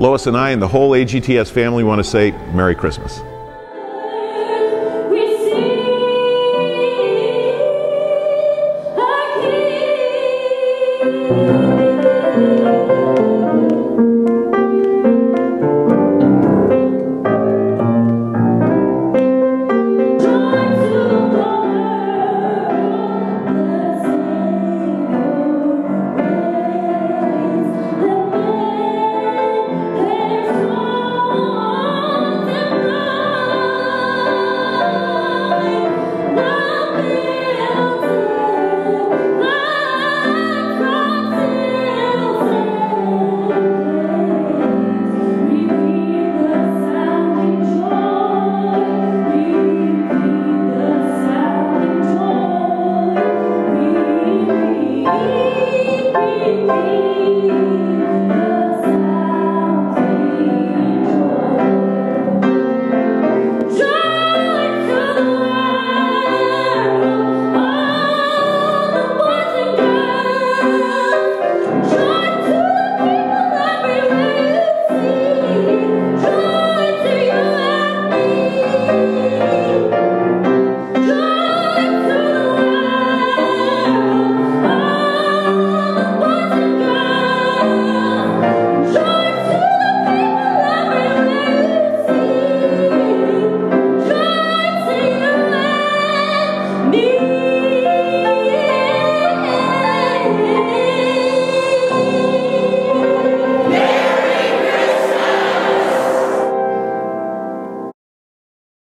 Lois and I and the whole AGTS family want to say Merry Christmas. You.